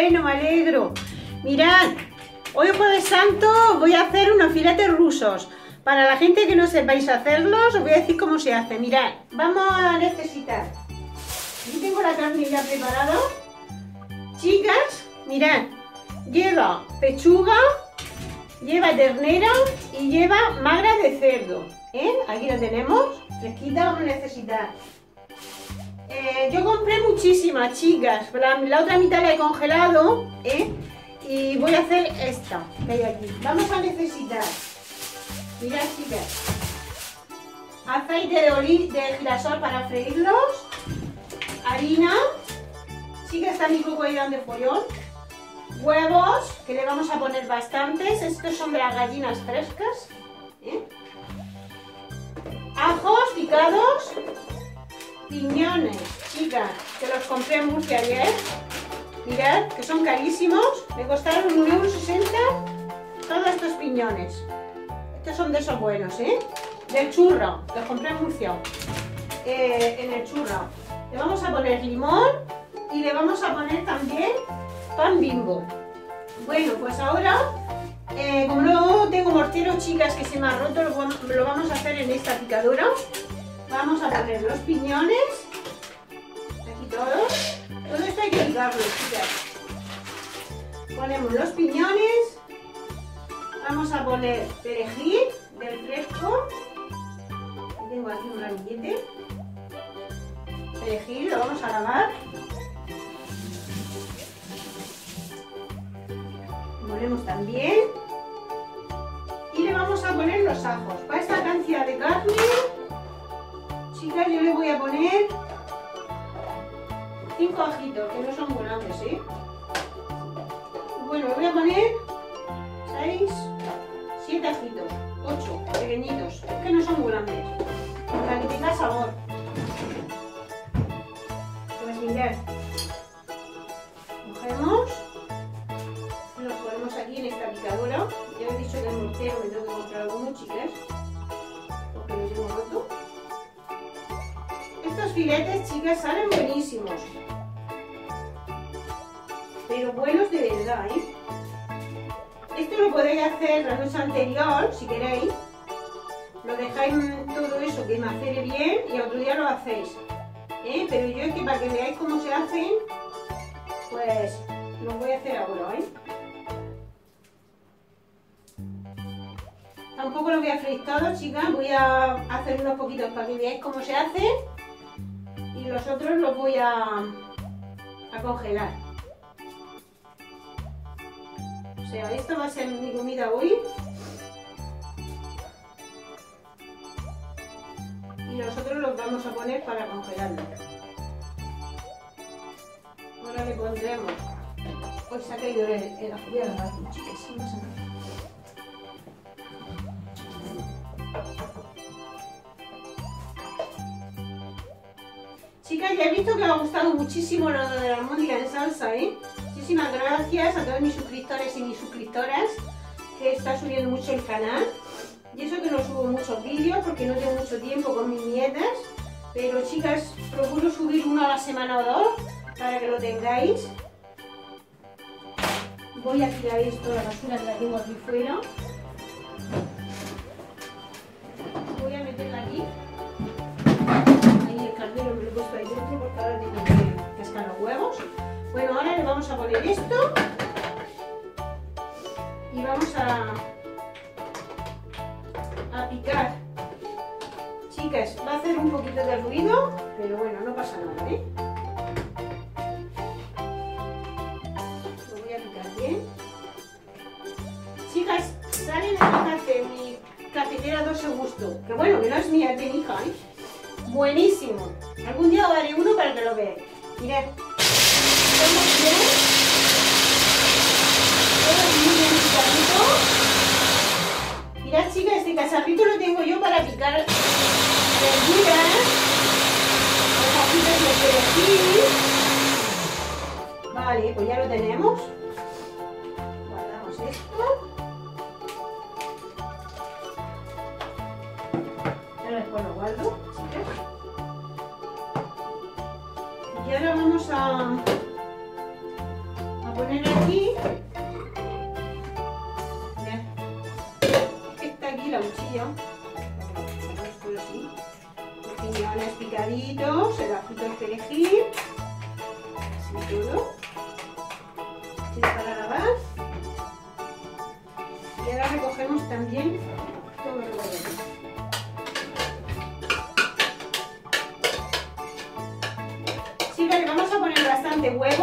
Bueno, me alegro. Mirad, hoy jueves santo voy a hacer unos filetes rusos. Para la gente que no sepáis hacerlos, os voy a decir cómo se hace. Mirad, vamos a necesitar... Aquí tengo la carne ya preparada. Chicas, mirad, lleva pechuga, lleva ternera y lleva magra de cerdo. ¿eh? Aquí la tenemos, fresquita, vamos a necesitar. Eh, yo compré muchísimas, chicas. La, otra mitad la he congelado, ¿eh? Y voy a hacer esta que aquí. Vamos a necesitar, mirad, chicas, aceite de, de girasol para freírlos, harina, chicas, está mi coco ahí de follón, huevos, que le vamos a poner bastantes. Estos son de las gallinas frescas, ¿eh? ajos picados, piñones, chicas, que los compré en Murcia ayer. Mirad, que son carísimos. Me costaron 1,60€ todos estos piñones. Estos son de esos buenos, ¿eh? Del churro, los compré en Murcia. Eh, en el churro. Le vamos a poner limón y le vamos a poner también pan bimbo. Bueno, pues ahora, eh, como no tengo mortero, chicas, que se me ha roto, lo vamos a hacer en esta picadora. Vamos a poner los piñones. Aquí todos. Todo esto hay que picarlo, chicas. Ponemos los piñones. Vamos a poner perejil del fresco. Tengo aquí un ramillete. Perejil, lo vamos a lavar. Ponemos también. Y le vamos a poner los ajos. 5 ajitos, que no son grandes, ¿eh? Esto lo podéis hacer la noche anterior, si queréis. Lo dejáis todo eso que macere bien y otro día lo hacéis. ¿eh? Pero yo es que para que veáis cómo se hacen, pues lo voy a hacer ahora, ¿eh? Tampoco lo voy a freír todo, chicas. Voy a hacer unos poquitos para que veáis cómo se hace y los otros los voy a, a congelar. O sea, esto va a ser mi comida hoy. Y los otros los vamos a poner para congelarlo. Ahora le pondremos... Hoy se ha caído el, Chicas, ya he visto que os ha gustado muchísimo lo de la armónica en salsa, ¿eh? Muchísimas gracias a todos mis suscriptores y mis suscriptoras, que está subiendo mucho el canal. Y eso que no subo muchos vídeos porque no tengo mucho tiempo con mis nietas. Pero chicas, procuro subir uno a la semana o dos para que lo tengáis. Voy a tirar esto, la basura que la tengo aquí fuera. Voy a meterla aquí lo ahí dentro porque ahora tengo que cascar los huevos. Bueno, ahora le vamos a poner esto y vamos a, a picar. Chicas, va a hacer un poquito de ruido, pero bueno, no pasa nada, ¿eh? Lo voy a picar bien. Chicas, salen a hacer mi cafetera doce gusto. Que bueno, que no es mía, es de mi hija, ¿eh? Buenísimo. Algún día haré uno para que lo veáis. Mirad. Mirad chicas, este cacharrito lo tengo yo para picar verduras, hojitas de perejil. Vale, pues ya lo tenemos. Poner bastante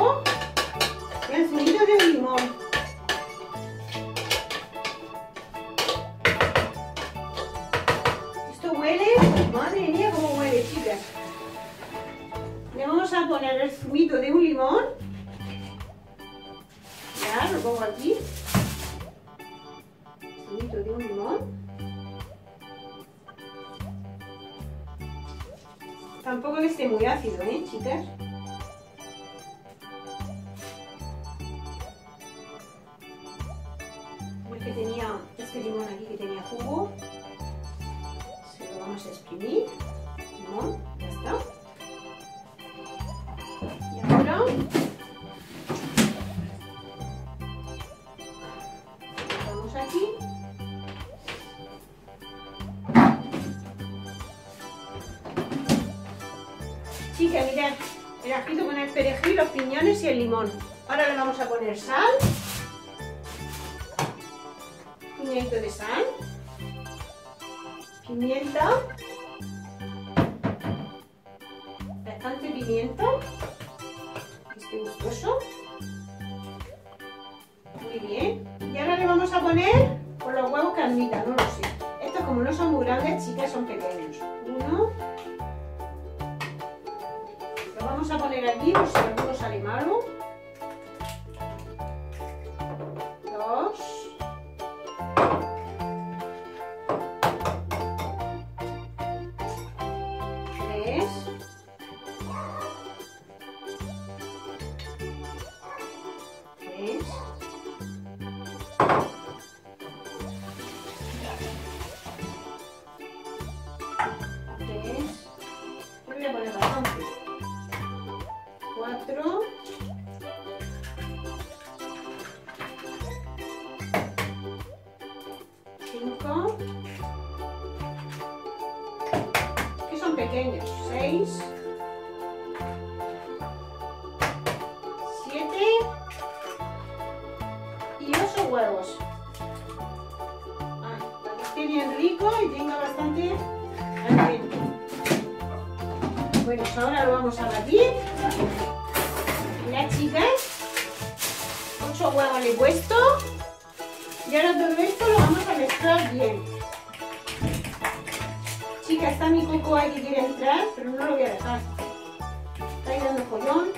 Chica, mirad, el ajito con el perejil, los piñones y el limón. Ahora le vamos a poner sal. Puñadito de sal, pimienta, bastante pimienta, este gustoso, muy bien. Y ahora le vamos a poner que vamos a batir. Mira chicas, 8 huevos le he puesto. Y ahora todo esto lo vamos a mezclar bien. Chica, está mi coco ahí que quiere entrar, pero no lo voy a dejar. Está ahí dando follón.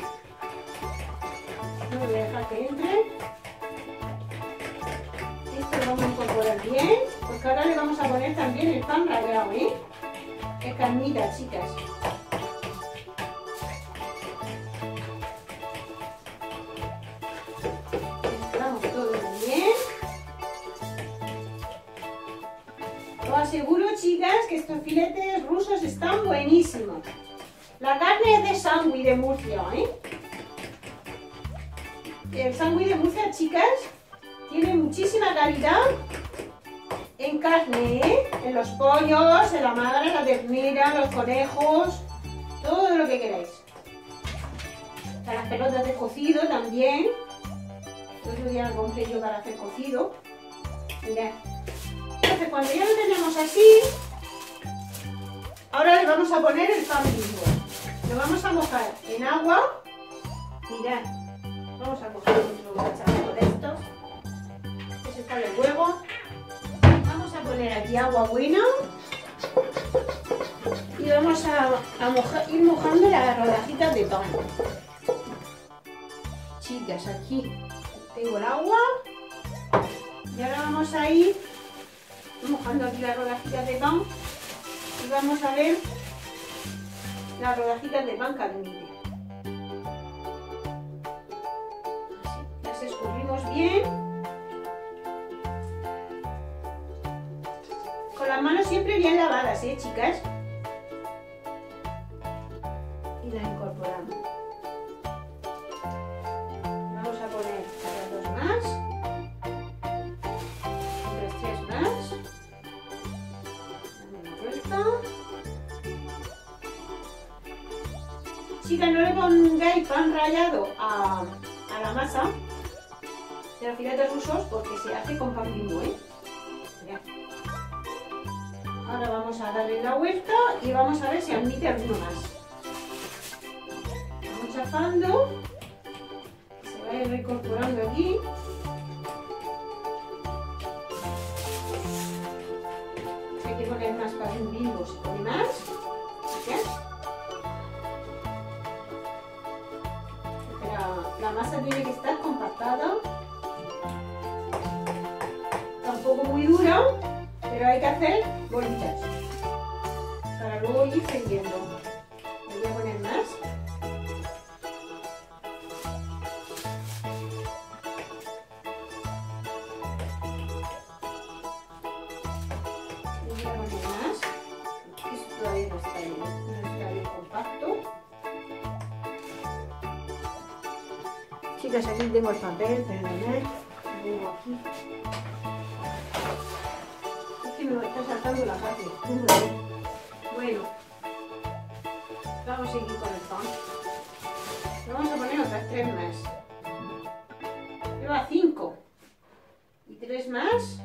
No lo voy a dejar que entre. Esto lo vamos a incorporar bien, porque ahora le vamos a poner también el pan rallado, ¿eh? Es carnita, chicas. Que estos filetes rusos están buenísimos. La carne es de sándwich de Murcia, ¿eh? El sándwich de Murcia, chicas, tiene muchísima calidad en carne, ¿eh? En los pollos, en la madre, la ternera, los conejos, todo lo que queráis. las pelotas de cocido también. Otro día lo compré yo para hacer cocido. Mirad. Entonces cuando ya lo tenemos así, ahora le vamos a poner el pan mismo. Lo vamos a mojar en agua. Mirad, vamos a coger otro cacharro de estos. Ese está el huevo. Vamos a poner aquí agua buena. Y vamos a, ir mojando las rodajitas de pan. Chicas, aquí tengo el agua. Y ahora vamos a ir mojando aquí las rodajitas de pan y vamos a ver las rodajitas de pan caliente. las escurrimos bien. Con las manos siempre bien lavadas, ¿eh, chicas? Y las incorporamos. Vamos a poner Chicas, no le pongáis pan rallado a, a la masa de los filetes rusos porque se hace con pan bimbo, ¿eh? Ahora vamos a darle la vuelta y vamos a ver si admite alguno más. Vamos chafando. Se va a ir reincorporando aquí. Chicas, aquí tengo el papel, perdonad. Tengo aquí. Es que me está saltando la parte. Bueno, vamos a seguir con el pan. Vamos a poner otras tres más. Lleva cinco. Y tres más.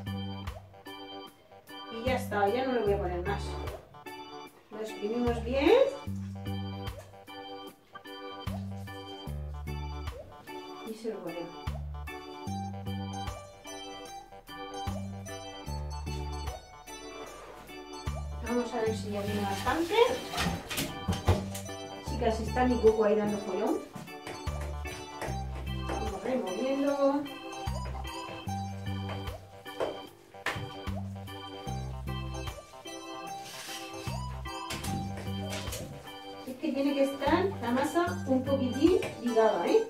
Si ya viene bastante. Chicas, está mi coco ahí dando follón. Vamos removiendo. Es que tiene que estar la masa un poquitín ligada, ¿eh?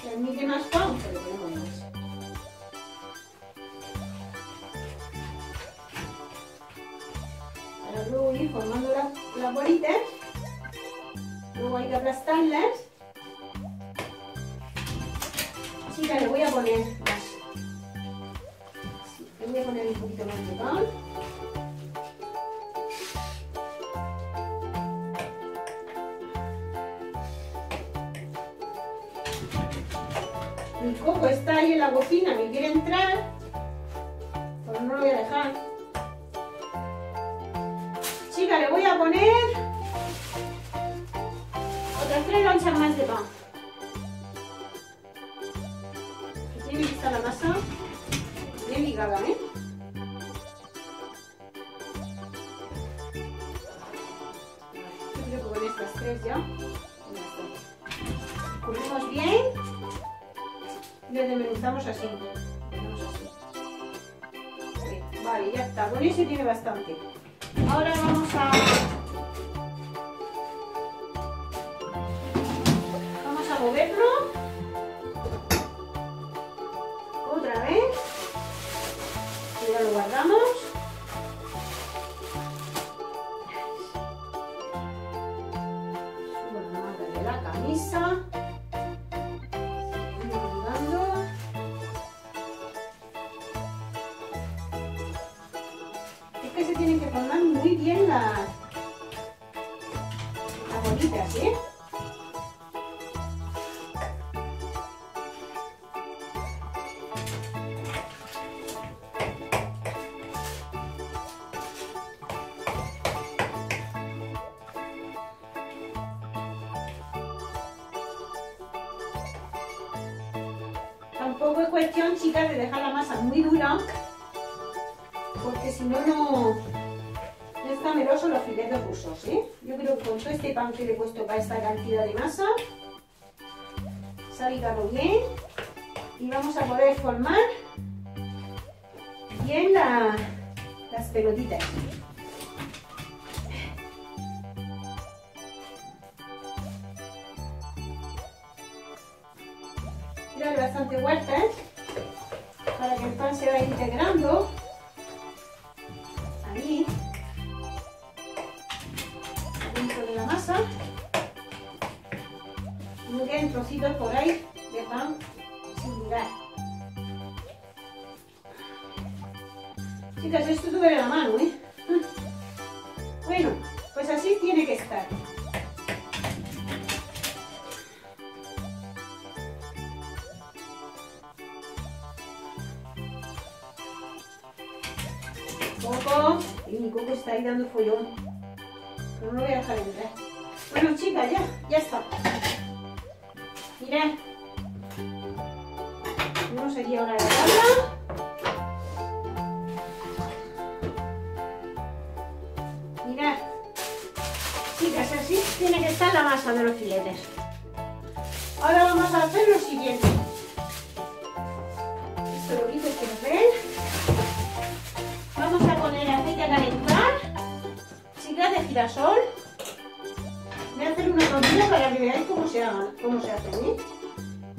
Si admite más pan, bolitas. Luego hay que aplastarlas. Chicas, le voy a poner le voy a poner un poquito más de pan. Mi coco está ahí en la cocina, me quiere entrar, voy a poner otras tres lonchas más de pan. Tiene que estar la masa bien ligada, ¿eh? Yo creo que con estas tres ya. está. Cubrimos bien y lo desmenuzamos así. Vale, ya está. Con ese tiene bastante. Se tienen que formar muy bien las las bolitas, ¿eh? Que le he puesto para esta cantidad de masa, ligado bien y vamos a poder formar bien la- las pelotitas. Tirarle bastante vueltas para que el pan se vaya integrando. Por ahí de pan sin mirar. Chicas, esto duele la mano, ¿eh? Bueno, pues Pues así tiene que estar. Coco. Y mi Coco está ahí dando follón. Mirad. Chicas, así tiene que estar la masa de los filetes. Ahora vamos a hacer lo siguiente. Esto lo quito que lo ven. Vamos a poner aceite a calentar. Chicas de girasol. Voy a hacer una tortilla para que veáis cómo se hagan, cómo se hacen, ¿eh?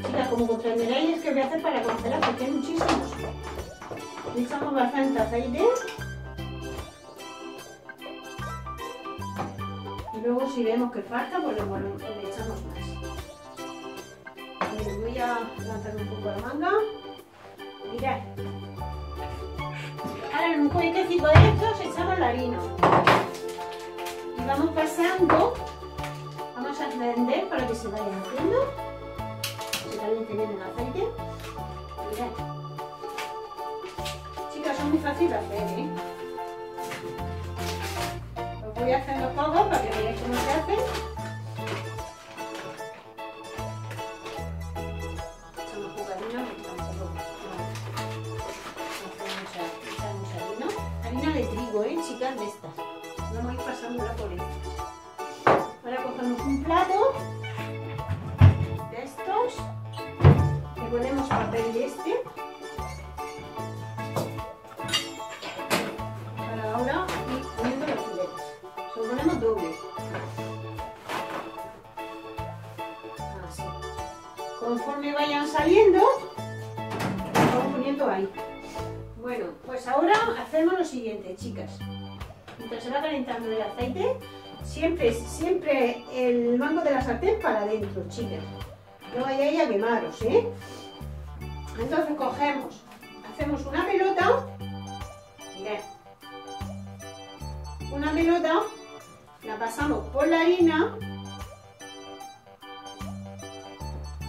Chicas, como comprenderéis es que voy a hacer para congelar porque hay muchísimos. Le echamos bastante aceite. Luego si vemos que falta, pues le, le echamos más. Bien, voy a levantar un poco la manga. Mirad. Ahora en un cuenquecito de estos echamos la harina. Y vamos pasando, vamos a encender para que se vayan haciendo. Se caliente bien el aceite. Mirad. Chicas, son muy fáciles de hacer, ¿eh? Voy haciendo todos para que veáis cómo se hace. Harina de trigo, ¿eh, chicas? De estas. Vamos a ir pasándola por estas. Ahora cogemos un plato de estos. Le ponemos papel de este. Siempre, siempre el mango de la sartén para adentro, chicas. No vayáis a quemaros, ¿eh? Entonces cogemos, hacemos una pelota, mirad, una pelota, la pasamos por la harina,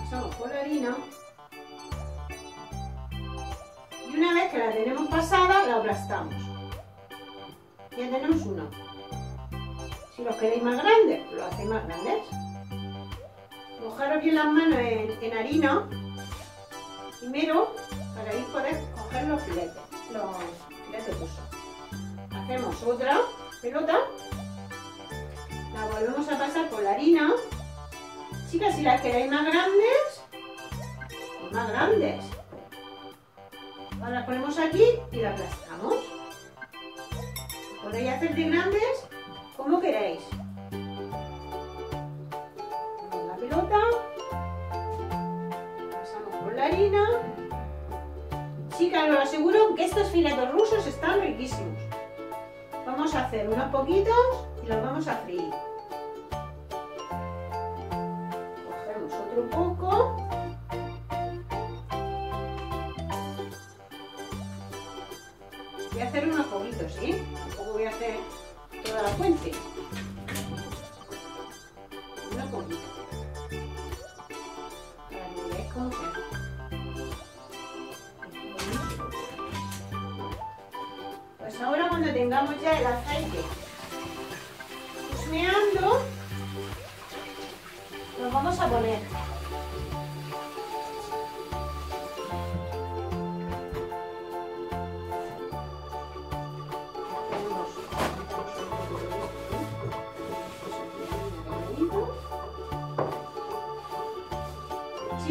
pasamos por la harina, y una vez que la tenemos pasada, la aplastamos. Ya tenemos uno. Si los queréis más grandes, lo hacéis más grandes. Mojaros bien las manos en, harina, primero, para ahí poder coger los filetes, los filetes rusos. Hacemos otra pelota, la volvemos a pasar por la harina. Chicas, si las queréis más grandes, pues más grandes. Ahora las ponemos aquí y la aplastamos. Podéis hacer de grandes como queréis. Ponemos la pelota, pasamos por la harina. Chicas, os aseguro que estos filetes rusos están riquísimos. Vamos a hacer unos poquitos y los vamos a freír.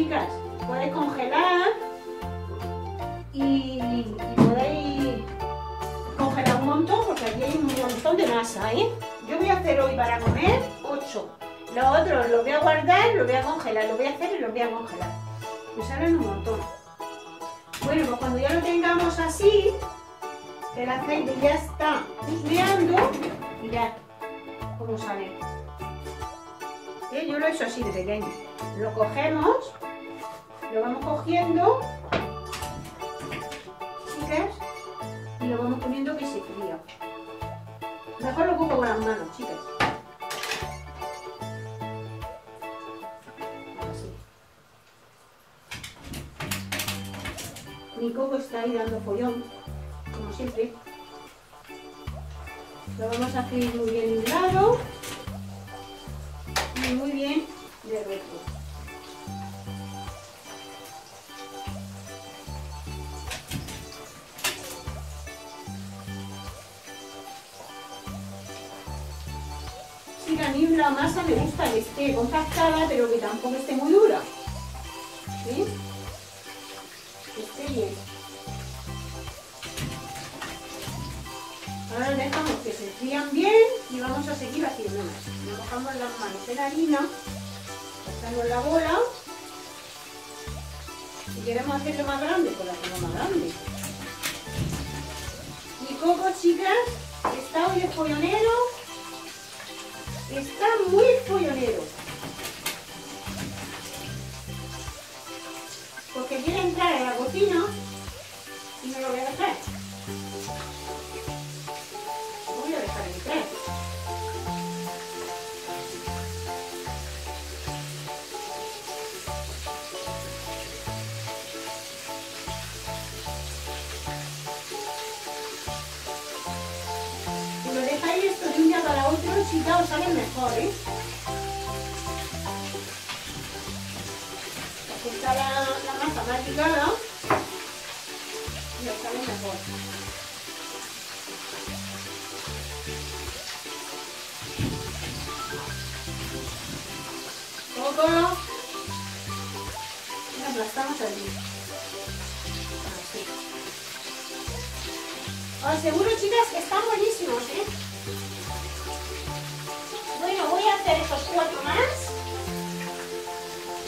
Chicas, podéis congelar y, podéis congelar un montón porque aquí hay un montón de masa, ¿eh? Yo voy a hacer hoy para comer 8. Los otros los voy a guardar, los voy a congelar, los voy a hacer y los voy a congelar. Me salen un montón. Bueno, pues cuando ya lo tengamos así, el aceite ya está husmeando, mirad cómo sale. ¿Eh? Yo lo he hecho así de pequeño. Lo cogemos, lo vamos cogiendo, chicas, y lo vamos poniendo que se fría. Mejor lo cojo con las manos, chicas. Así. Mi coco está ahí dando follón, como siempre. Lo vamos a hacer muy bien de un lado y muy bien de otro. A la masa me gusta que esté compactada, pero que tampoco esté muy dura. ¿Sí? Que esté bien. Ahora dejamos que se frían bien y vamos a seguir haciendo más. Nos bajamos las manos en la harina, pasamos la bola. Si queremos hacerlo más grande, pues lo hacemos más grande. Mi coco, chicas, está hoy de follonero. Está muy follonero. Porque quiere entrar en la cocina y no lo voy a dejar. Otro, chicas, os sale mejor, ¿eh? Porque está la, masa más picada y os sale mejor. Poco. Y aplastamos allí. Así. Os aseguro, chicas, que están buenísimos, ¿eh? Voy a hacer estos cuatro más.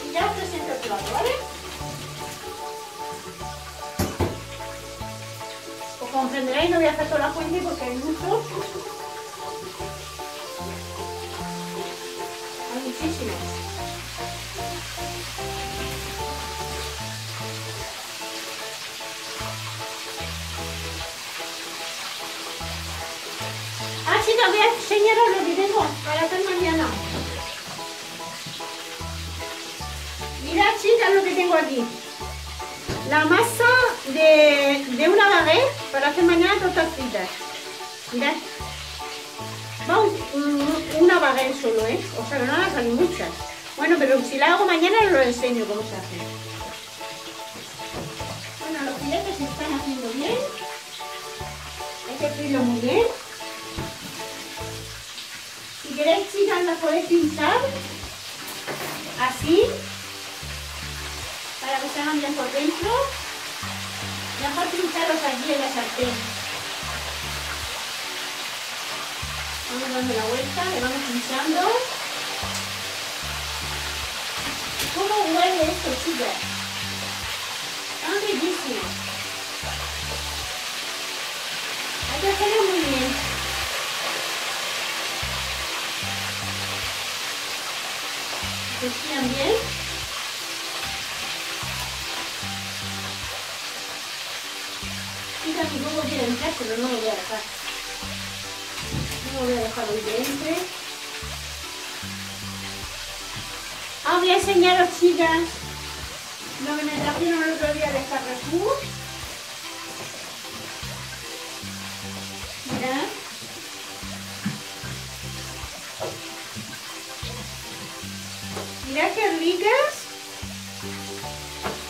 Y ya os presento el plato, ¿vale? Como comprenderéis, no voy a hacer toda la fuente porque hay mucho. Voy a enseñaros lo que tengo para hacer mañana. Mirad, chicas, lo que tengo aquí. La masa de, de una baguette para hacer mañana tortas fritas. Mirad. Va un- un- una baguette solo, ¿eh? O sea, que no van a muchas. Bueno, pero si la hago mañana os lo enseño cómo se hace. Bueno, los filetes se están haciendo bien. Hay que freírlo muy bien. Si queréis, chicas, las podéis pinchar así para que se hagan bien por dentro. Mejor pincharlos aquí en la sartén. Vamos dando la vuelta, le vamos pinchando. ¿Cómo huele esto, chicas? Están riquísimos. Hay que hacerlo muy bien. Se estiran bien. Mi poco quiere entrar, pero no lo voy a dejar. No lo voy a dejar hoy que entre. Ah, voy a enseñaros, chicas, lo que me trajeron el otro día de Carrefour. Mirad qué ricas.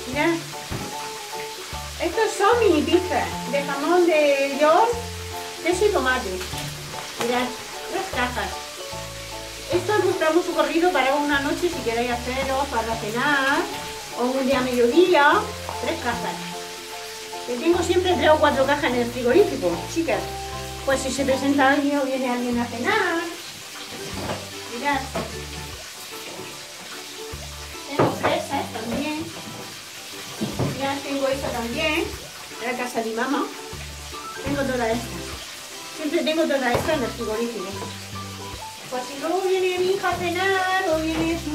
Mirad. Estos son mini pizzas de jamón de york, queso y tomate. Mirad, tres cajas. Esto es vuestro almuerzo corrido para una noche si queréis haceros para cenar o un día a mediodía. Tres cajas. Que tengo siempre tres o cuatro cajas en el frigorífico, chicas. Pues si se presenta alguien o viene alguien a cenar. Mirad. También, de la casa de mi mamá. Tengo todas estas. Siempre tengo todas estas en el frigorífico. Pues si luego viene mi hija a cenar o viene su,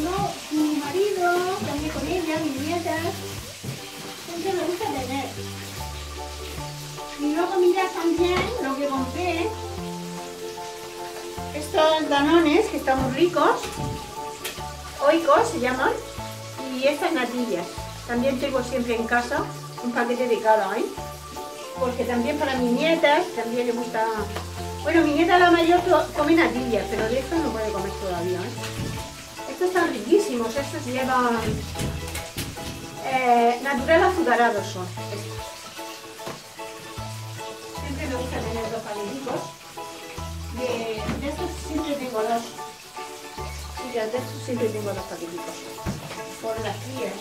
marido, también con ella, mis nietas. Siempre me gusta tener. Y luego mirad también lo que compré. Estos danones que están muy ricos. Oikos se llaman. Y estas natillas. También tengo siempre en casa un paquete de cada, ¿eh? Porque también para mis nietas, también le gusta... Bueno, mi nieta la mayor come natillas, pero de esto no puede comer todavía, ¿eh? Estos están riquísimos, estos llevan... Eh, natural azucarados son estos. Siempre me gusta tener dos paquetitos. De, estos siempre tengo dos. Y de estos siempre tengo dos paquetitos. Por las crías,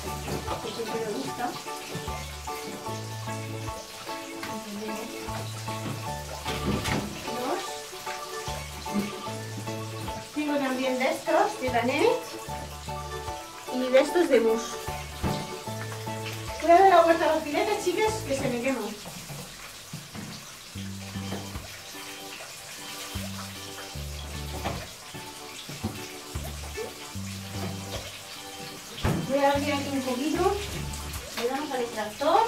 que siempre me gusta. Tengo también de estos, de Danet y de estos de mousse. Voy a dar la vuelta a los filetes, chicas, que se me queman. A abrir aquí un poquito. Le damos al extractor.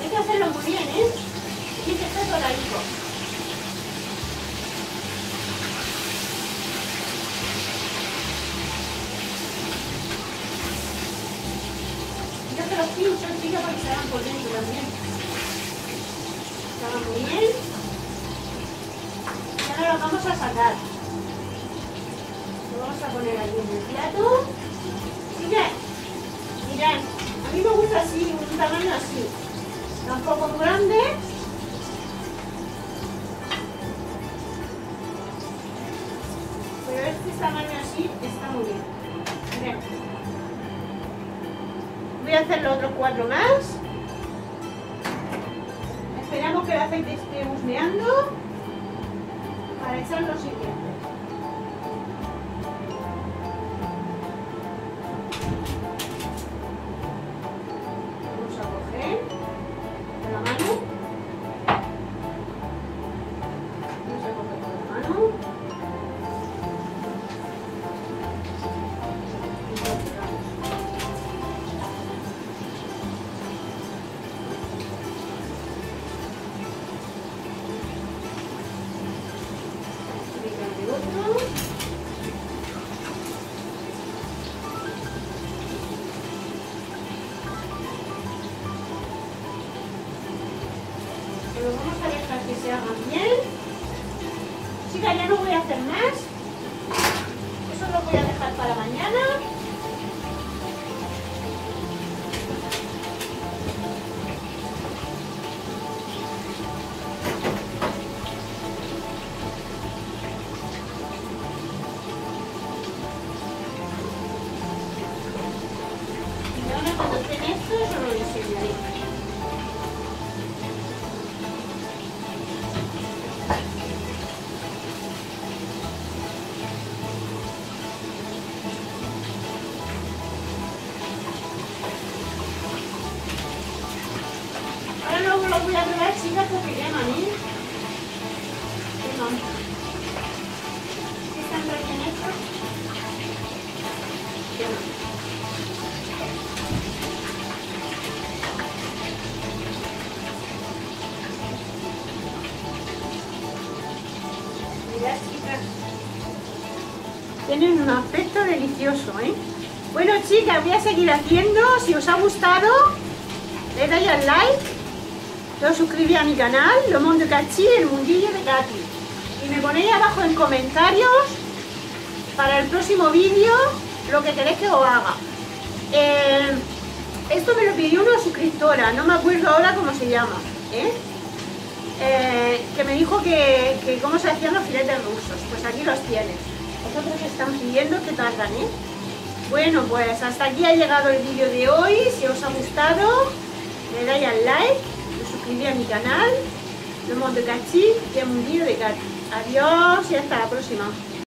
Hay que hacerlo muy bien, ¿eh? Tiene que estar doradito. Ya se los pincho, chicas, para que se hagan por dentro también. Se hagan muy bien. Y ahora los vamos a sacar. Vamos a poner aquí en el plato. Mirad, mirad, a mí me gusta así, un tamaño así. Tampoco muy grande. Pero este tamaño así está muy bien. Mirad. Voy a hacer los otros cuatro más. Esperamos que el aceite esté husmeando para echar los Vamos a dejar que se hagan bien. Chicas, ya no voy a hacer más. Eso lo voy a dejar para mañana. Tienen un aspecto delicioso, ¿eh? Bueno, chicas, voy a seguir haciendo. Si os ha gustado, le dais al like, os suscribís a mi canal, Lo Monde Cachi, el mundillo de Katy. Y me ponéis abajo en comentarios para el próximo vídeo lo que queréis que os haga. Eh, esto me lo pidió una suscriptora, no me acuerdo ahora cómo se llama, ¿eh? Eh, que me dijo que, que cómo se hacían los filetes rusos. Pues aquí los tienes. Vosotros están pidiendo que tardan, ¿eh? Bueno, pues hasta aquí ha llegado el vídeo de hoy. Si os ha gustado, le dais al like, os suscribís a mi canal, Lo Monte Cachí y a Mundillo de Katy. Adiós y hasta la próxima.